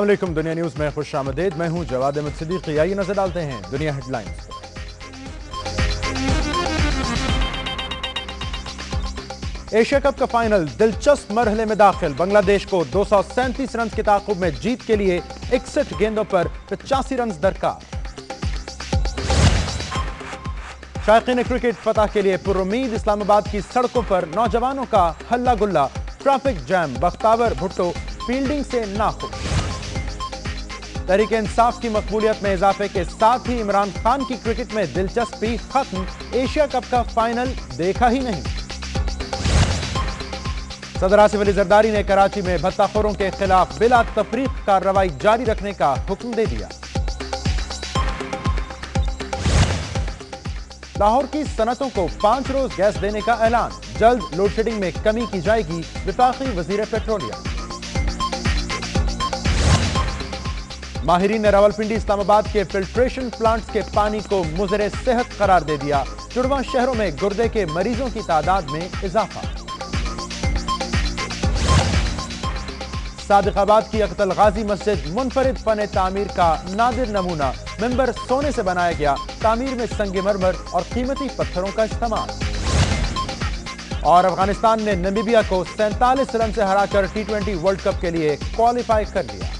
वालेकुम, दुनिया न्यूज़, में खुश आमदेद, मैं हूँ जवाद अहमद सिद्दीकी। आइए नज़र डालते हैं दुनिया हेडलाइंस एशिया कप का फाइनल दिलचस्प मरहले में दाखिल। बांग्लादेश को दो सौ सैंतीस रन के ताकुब में जीत के लिए इकसठ गेंदों पर पचासी रन दरकार। शायकीन क्रिकेट फतह के लिए पुरुद इस्लामाबाद की सड़कों पर नौजवानों का हल्ला गुल्ला। Traffic jam, Bakhtawar, Bhutto, fielding से नाखुश। तहरीक इंसाफ की मकबूलियत में इजाफे के साथ ही इमरान खान की क्रिकेट में दिलचस्पी खत्म। एशिया कप का फाइनल देखा ही नहीं। सदर आसिफ अली जरदारी ने कराची में भत्ताखोरों के खिलाफ बिला तफरीक कार्रवाई जारी रखने का हुक्म दे दिया। लाहौर की सनतों को पाँच रोज गैस देने का ऐलान। जल्द लोडशेडिंग में कमी की जाएगी विफाकी वज़ीर पेट्रोलियम। माहिरीन ने रावलपिंडी इस्लामाबाद के फिल्ट्रेशन प्लांट्स के पानी को मुजर सेहत करार दे दिया। जुड़वा शहरों में गुर्दे के मरीजों की तादाद में इजाफा। सादिकाबाद की अख्तल गाजी मस्जिद मुनफरद फन तामीर का नादिर नमूना मेंबर सोने से बनाया गया। तामीर में संग मरमर और कीमती पत्थरों का इस्तेमाल। और अफ़गानिस्तान ने नमीबिया को सैंतालीस रन से हराकर टी ट्वेंटी वर्ल्ड कप के लिए क्वालिफाई कर लिया।